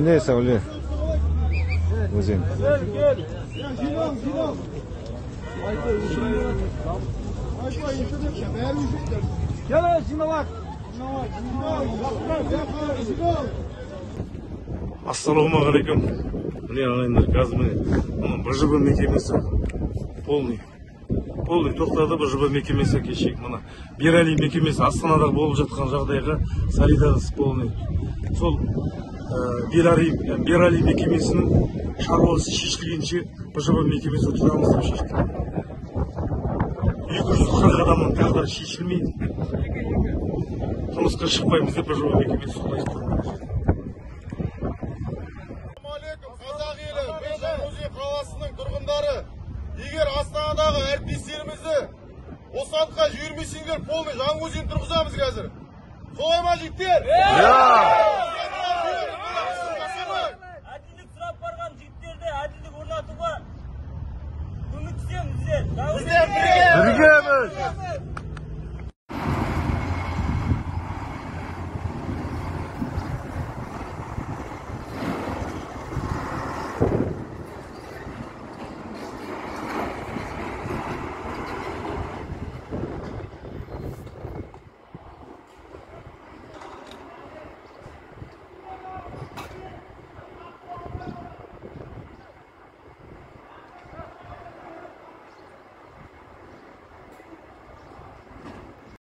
міне сәуле өзен. Ассалаумағалейкум. Міне ағайындар қазір міне бжб мекемесі полный. Полный тоқтады бжб мекемесі кешегі. Мына берали мекемесі астанада болып жатқан жағдайға солидарность полный. Сол ә, берали, мекемесінің шаруасы шешілгенше бжб мекемесі тұрамыз деп шештік екі жүз қырық адамның тағдыры шешілмейді жұмысқа шықпаймыз деп бжб мекемесі солай қазақ елі қаласының тұрғындары. Егер астанадағы әріптестерімізді босаныққа жібермесеңдер полный жаңаөзен тұрғызамыз қазір. Солай ма жігіттер? Bizga birgamiz.